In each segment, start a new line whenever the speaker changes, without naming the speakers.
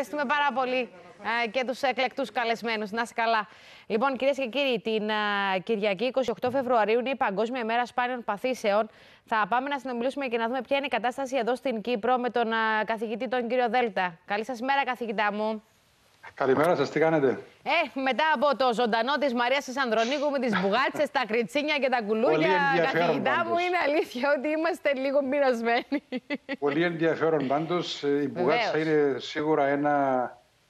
ευχαριστούμε πάρα πολύ ε, και τους εκλεκτούς καλεσμένους. Να είσαι καλά. Λοιπόν, κυρίες και κύριοι, την ε, Κυριακή 28 Φεβρουαρίου είναι η Παγκόσμια Μέρα Σπάνιων Παθήσεων. Θα πάμε να συνομιλήσουμε και να δούμε ποια είναι η κατάσταση εδώ στην Κύπρο με τον ε, καθηγητή τον κύριο Δέλτα. Καλή σας μέρα, καθηγητά μου.
Καλημέρα σας, τι κάνετε;
Ε, μετά από το ζωντανό της Μαρίας Ανδρονίκου με τις μπουγάτσες, τα κριτσίνια και τα κουλούρια, καθηγητά μου, είναι αλήθεια ότι είμαστε λίγο μοιρασμένοι.
Πολύ ενδιαφέρον πάντως. Η μπουγάτσα είναι σίγουρα ένα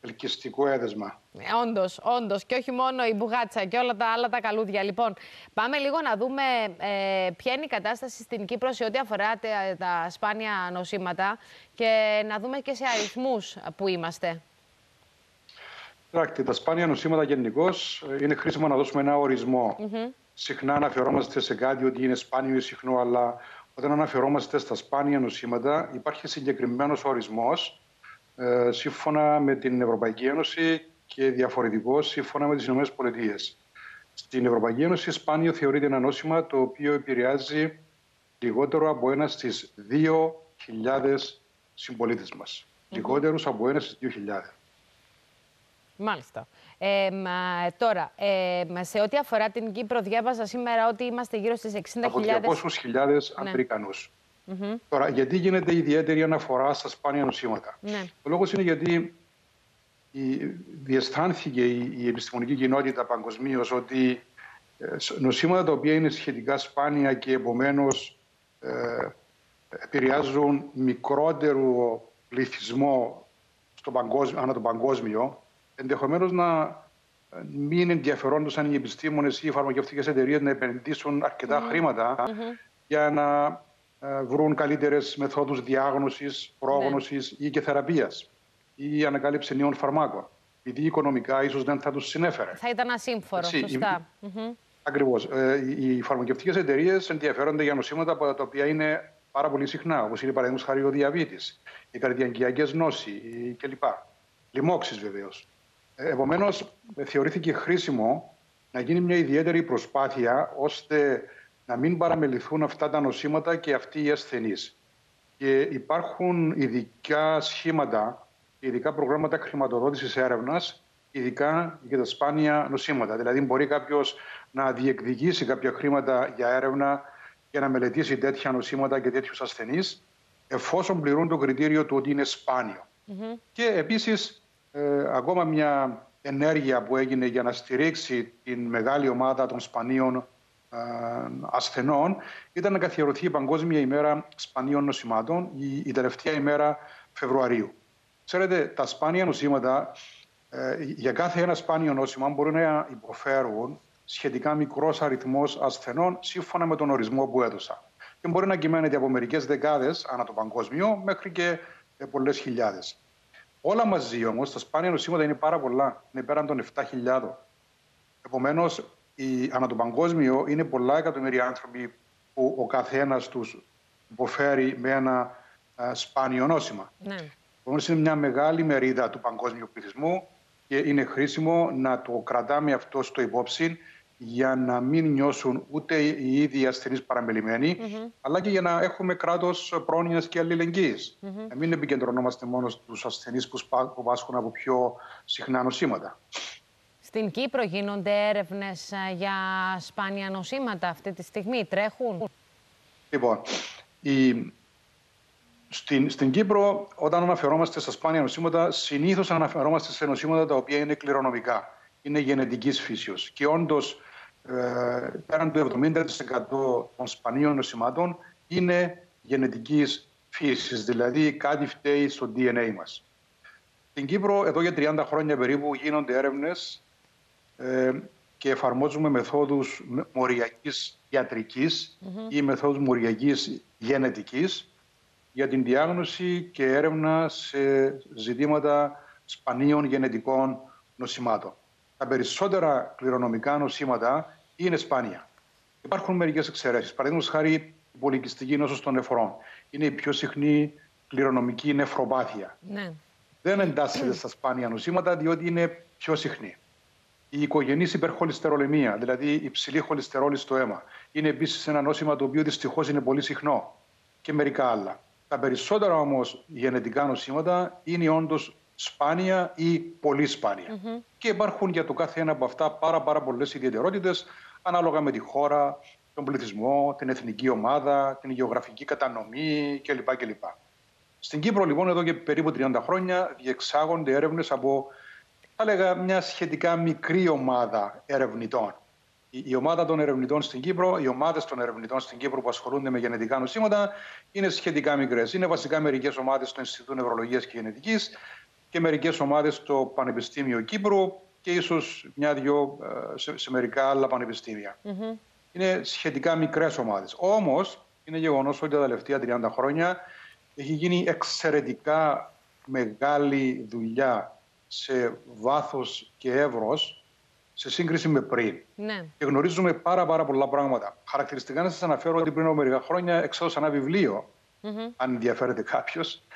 ελκυστικό έδεσμα.
Ε, όντως, όντως. Και όχι μόνο η μπουγάτσα και όλα τα άλλα τα καλούδια. Λοιπόν, πάμε λίγο να δούμε ε, ποια είναι η κατάσταση στην Κύπρο σε ό,τι αφορά τα, τα σπάνια νοσήματα και να δούμε και σε αριθμούς που είμαστε.
Κοιτάξτε, τα σπάνια νοσήματα γενικώς ε, είναι χρήσιμο να δώσουμε ένα ορισμό. Συχνά αναφερόμαστε σε κάτι ότι είναι σπάνιο ή συχνό, αλλά όταν αναφερόμαστε στα σπάνια νοσήματα υπάρχει συγκεκριμένος ορισμός ε, σύμφωνα με την Ευρωπαϊκή Ένωση και διαφορετικό σύμφωνα με τις Ηνωμένες Πολιτείες. Στην Ευρωπαϊκή Ένωση σπάνιο θεωρείται ένα νόσημα το οποίο επηρεάζει λιγότερο από ένα στις 2.000 συμπολίτες μας. Mm -hmm. Λιγότερους από ένα στις 2.000.
Μάλιστα. Ε, τώρα, ε, σε ό,τι αφορά την Κύπρο, διάβαζα σήμερα ότι είμαστε γύρω στις 60.000...
Από 200.000 ναι. Αφρικανούς. Mm Τώρα, γιατί γίνεται ιδιαίτερη αναφορά στα σπάνια νοσήματα; Ναι. Ο λόγος είναι γιατί η, διαισθάνθηκε η, η επιστημονική κοινότητα παγκοσμίως ότι ε, νοσήματα τα οποία είναι σχετικά σπάνια και επομένως ε, επηρεάζουν μικρότερο πληθυσμό στο παγκόσμιο, ανά το παγκόσμιο, ενδεχομένως να ε, μην ενδιαφερόντουσαν οι επιστήμονες ή οι φαρμακευτικές εταιρείες να επενδύσουν αρκετά χρήματα για να ε, βρουν καλύτερες μεθόδους διάγνωσης, πρόγνωσης ναι. ή και θεραπείας ή ανακάλυψη νέων φαρμάκων. Επειδή οικονομικά ίσως δεν θα τους συνέφερε.
Θα ήταν ασύμφορο, Έτσι, σωστά.
Ακριβώς. Ε, οι φαρμακευτικές εταιρείες ενδιαφέρονται για νοσήματα τα οποία είναι πάρα πολύ συχνά, όπως είναι παραδείγματος χάρη ο διαβήτης, οι καρδιακιακέ νόσοι κλπ. Λοιμώξεις βεβαίως. Ε, Επομένως, θεωρήθηκε χρήσιμο να γίνει μια ιδιαίτερη προσπάθεια ώστε να μην παραμεληθούν αυτά τα νοσήματα και αυτοί οι ασθενείς. Και υπάρχουν ειδικά σχήματα, ειδικά προγράμματα χρηματοδότησης έρευνας, ειδικά για τα σπάνια νοσήματα. Δηλαδή, μπορεί κάποιος να διεκδικήσει κάποια χρήματα για έρευνα για να μελετήσει τέτοια νοσήματα και τέτοιους ασθενείς, εφόσον πληρούν το κριτήριο του ότι είναι σπάνιο. Και επίσης, ε, ακόμα μια ενέργεια που έγινε για να στηρίξει την μεγάλη ομάδα των σπανίων ε, ασθενών ήταν να καθιερωθεί η Παγκόσμια ημέρα σπανίων νοσημάτων η, η τελευταία ημέρα Φεβρουαρίου. Ξέρετε, τα σπάνια νοσήματα, ε, για κάθε ένα σπάνιο νόσημα μπορούν να υποφέρουν σχετικά μικρός αριθμός ασθενών σύμφωνα με τον ορισμό που έδωσα. Και μπορεί να κυμαίνεται από μερικές δεκάδες ανά το παγκόσμιο μέχρι και ε, πολλές χιλιάδες. Όλα μαζί όμως, τα σπάνια νοσήματα είναι πάρα πολλά. Είναι πέραν των 7.000. Επομένως, ανά το παγκόσμιο είναι πολλά εκατομμύρια άνθρωποι που ο καθένας τους υποφέρει με ένα α, σπάνιο νόσημα. Ναι. Επομένως, είναι μια μεγάλη μερίδα του παγκόσμιου πληθυσμού και είναι χρήσιμο να το κρατάμε αυτό στο υπόψη για να μην νιώσουν ούτε οι ίδιοι ασθενείς παραμελημένοι, mm -hmm. αλλά και για να έχουμε κράτος πρόνοιας και αλληλεγγύης. Mm -hmm. Να μην επικεντρωνόμαστε μόνο στους ασθενείς που πάσχουν από πιο συχνά νοσήματα.
Στην Κύπρο γίνονται έρευνες ε, για σπάνια νοσήματα αυτή τη στιγμή, τρέχουν;
Λοιπόν, η... στην, στην Κύπρο όταν αναφερόμαστε στα σπάνια νοσήματα συνήθως αναφερόμαστε σε νοσήματα τα οποία είναι κληρονομικά, είναι γενετικής φύσεως και όντως ε, πέραν του 70% των σπανίων νοσημάτων είναι γενετικής φύσης, δηλαδή κάτι φταίει στο DNA μας. Στην Κύπρο εδώ για 30 χρόνια περίπου γίνονται έρευνες ε, και εφαρμόζουμε μεθόδους μοριακής ιατρικής ή μεθόδους μοριακής γενετικής για την διάγνωση και έρευνα σε ζητήματα σπανίων γενετικών νοσημάτων. Τα περισσότερα κληρονομικά νοσήματα είναι σπάνια. Υπάρχουν μερικές εξαιρέσεις. Παραδείγματος χάρη η πολυκυστική νόσος των νεφρών. Είναι η πιο συχνή κληρονομική νεφροπάθεια. Ναι. Δεν εντάσσεται στα σπάνια νοσήματα διότι είναι πιο συχνή. Η οικογενής υπερχολυστερολεμία, δηλαδή η υψηλή χολυστερόλη στο αίμα, είναι επίσης ένα νόσημα το οποίο δυστυχώς είναι πολύ συχνό και μερικά άλλα. Τα περισσότερα όμως γενετικά νοσήματα είναι όντως σπάνια ή πολύ σπάνια. Και υπάρχουν για το κάθε ένα από αυτά πάρα, πάρα πολλές ιδιαιτερότητες ανάλογα με τη χώρα, τον πληθυσμό, την εθνική ομάδα, την γεωγραφική κατανομή κλπ. κλπ. Στην Κύπρο, λοιπόν, εδώ και περίπου 30 χρόνια διεξάγονται έρευνες από, θα λέγα, μια σχετικά μικρή ομάδα ερευνητών. Η, ομάδα των ερευνητών στην Κύπρο, οι ομάδες των ερευνητών στην Κύπρο που ασχολούνται με γενετικά νοσήματα είναι σχετικά μικρές. Είναι βασικά μερικές ομάδες στο Ινστιτούτο Νευρολογίας και Γενετικής και μερικές ομάδες στο Πανεπιστήμιο Κύπρου και ίσως μια-δυο ε, σε, σε, μερικά άλλα πανεπιστήμια. Mm-hmm. Είναι σχετικά μικρές ομάδες. Όμως, είναι γεγονός ότι τα τελευταία 30 χρόνια έχει γίνει εξαιρετικά μεγάλη δουλειά σε βάθος και εύρος σε σύγκριση με πριν. Ναι. Και γνωρίζουμε πάρα, πάρα πολλά πράγματα. Χαρακτηριστικά να σας αναφέρω ότι πριν από μερικά χρόνια εξέδωσα ένα βιβλίο, αν ενδιαφέρεται κάποιος, ε,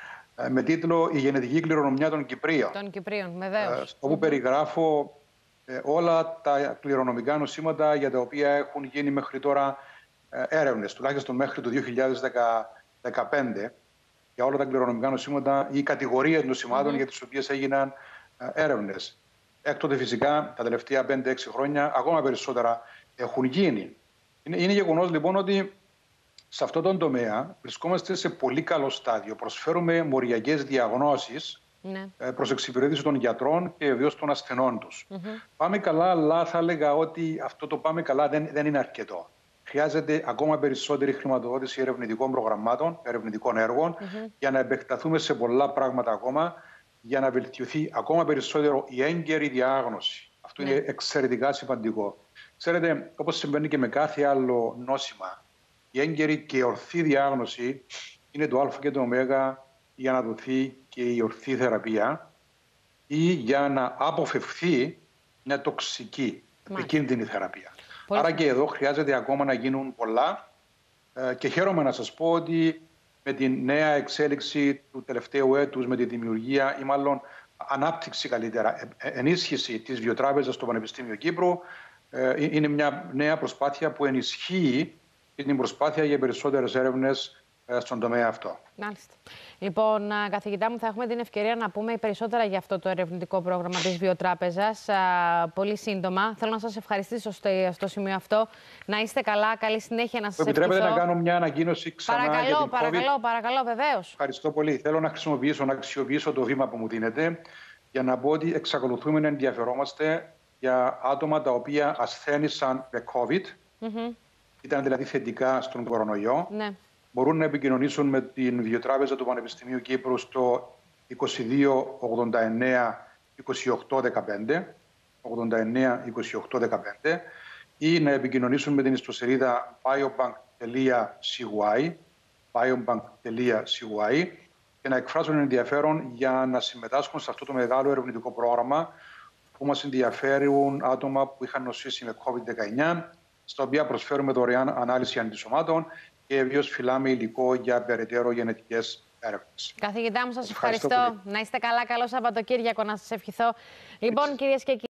με τίτλο Η γενετική κληρονομιά των Κυπρίων.
Των Κυπρίων, βεβαίως. Ε,
όπου περιγράφω ε, όλα τα κληρονομικά νοσήματα για τα οποία έχουν γίνει μέχρι τώρα έρευνες, τουλάχιστον μέχρι το 2015 για όλα τα κληρονομικά νοσήματα ή κατηγορίες νοσημάτων για τις οποίες έγιναν έρευνες. Έκτοτε φυσικά τα τελευταία 5-6 χρόνια ακόμα περισσότερα έχουν γίνει. Είναι, είναι γεγονός λοιπόν ότι σε αυτόν τον τομέα βρισκόμαστε σε πολύ καλό στάδιο. Προσφέρουμε μοριακές διαγνώσεις ναι. Ε, προς εξυπηρέτηση των γιατρών και βεβαίω των ασθενών τους. Πάμε καλά, αλλά θα έλεγα ότι αυτό το πάμε καλά δεν, δεν είναι αρκετό. Χρειάζεται ακόμα περισσότερη χρηματοδότηση ερευνητικών προγραμμάτων, ερευνητικών έργων, για να επεκταθούμε σε πολλά πράγματα ακόμα για να βελτιωθεί ακόμα περισσότερο η έγκαιρη διάγνωση. Αυτό είναι ναι. εξαιρετικά σημαντικό. Ξέρετε, όπως συμβαίνει και με κάθε άλλο νόσημα, η έγκαιρη και η ορθή διάγνωση είναι το Α και το Ω για να δοθεί και η ορθή θεραπεία ή για να αποφευθεί μια τοξική, επικίνδυνη θεραπεία. Άρα και εδώ χρειάζεται ακόμα να γίνουν πολλά ε, και χαίρομαι να σας πω ότι με τη νέα εξέλιξη του τελευταίου έτους, με τη δημιουργία ή μάλλον ανάπτυξη καλύτερα, ε, ε, ενίσχυση της βιοτράπεζας στο Πανεπιστήμιο Κύπρου, είναι μια νέα προσπάθεια που ενισχύει την προσπάθεια για περισσότερες έρευνες στον τομέα αυτό.
Μάλιστα. Λοιπόν, καθηγητά μου, θα έχουμε την ευκαιρία να πούμε περισσότερα για αυτό το ερευνητικό πρόγραμμα της Βιοτράπεζας πολύ σύντομα. Θέλω να σας ευχαριστήσω στο, στο σημείο αυτό. Να είστε καλά, καλή συνέχεια να σας
Επιτρέπετε να κάνω μια ανακοίνωση ξανά
Παρακαλώ,
για την
παρακαλώ, παρακαλώ, βεβαίως.
Ευχαριστώ πολύ. Θέλω να χρησιμοποιήσω, να αξιοποιήσω το βήμα που μου δίνετε για να πω ότι εξακολουθούμε να ενδιαφερόμαστε για άτομα τα οποία ασθένησαν με COVID. Mm Ήταν δηλαδή θετικά στον κορονοϊό. Ναι μπορούν να επικοινωνήσουν με την Βιοτράπεζα του Πανεπιστημίου Κύπρου στο 2289 2815 89 ή να επικοινωνήσουν με την ιστοσελίδα biobank.cy biobank.cy και να εκφράσουν ενδιαφέρον για να συμμετάσχουν σε αυτό το μεγάλο ερευνητικό πρόγραμμα που μας ενδιαφέρουν άτομα που είχαν νοσήσει με COVID-19 στα οποία προσφέρουμε δωρεάν ανάλυση αντισωμάτων και βεβαίω φυλάμε υλικό για περαιτέρω γενετικές έρευνες.
Καθηγητά μου, σας ευχαριστώ. ευχαριστώ. Να είστε καλά. Καλό Σαββατοκύριακο να σας ευχηθώ. Λοιπόν, κυρίες και κύριοι.